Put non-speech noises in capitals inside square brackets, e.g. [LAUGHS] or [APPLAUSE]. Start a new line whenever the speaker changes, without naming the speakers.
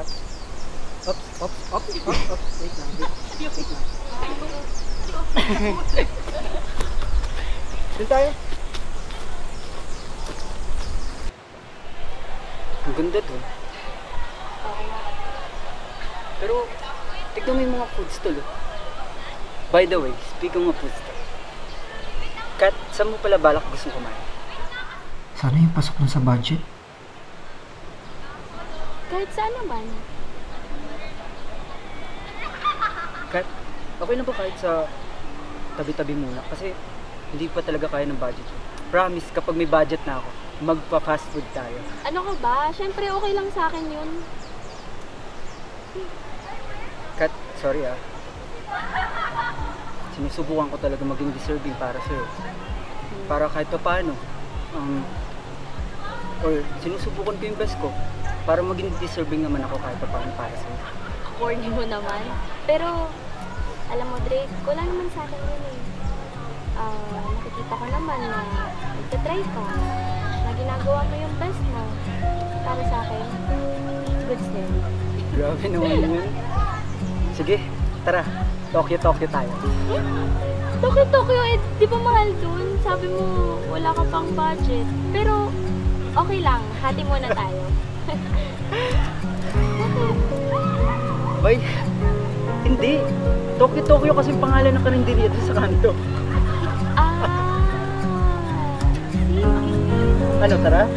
Oops. Oops, oops, oops, oops. Wait lang, wait, wait lang. Doon tayo. Ang ganda doon. Pero, tignan mo yung mga food stall. oh. By the way, speaking of food stall. Kat, saan mo pala balak gusto kumain? Sana yung pasok na sa budget.
Kahit saan naman.
Kat, okay na ba kahit sa tabi-tabi muna? Kasi hindi pa talaga kaya ng budget. Promise, kapag may budget na ako, magpa-fast food tayo.
Ano ka ba? Siyempre okay lang sa akin yun.
Kat, sorry ah. Sinusubukan ko talaga maging deserving para sa'yo. Para kahit pa paano, um, or sinusubukan ko yung best ko para maging deserving naman ako kahit pa paano para sa'yo.
Corny mo naman. Pero, alam mo, Drake, wala naman sa akin yun eh. Ah, nakikita ko naman na nagtatry ka, na ginagawa mo yung best mo para sa akin. Good still.
Grabe naman yun. Sige, tara. Tokyo-Tokyo tayo.
Tokyo, Tokyo, eh, di ba mahal dun? Sabi mo, wala ka pang budget. Pero, okay lang, hati muna tayo. [LAUGHS]
Bay, hindi. Tokyo-Tokyo kasi yung pangalan ng karinderiya doon sa kanto.
ah, sige.
Ano, tara?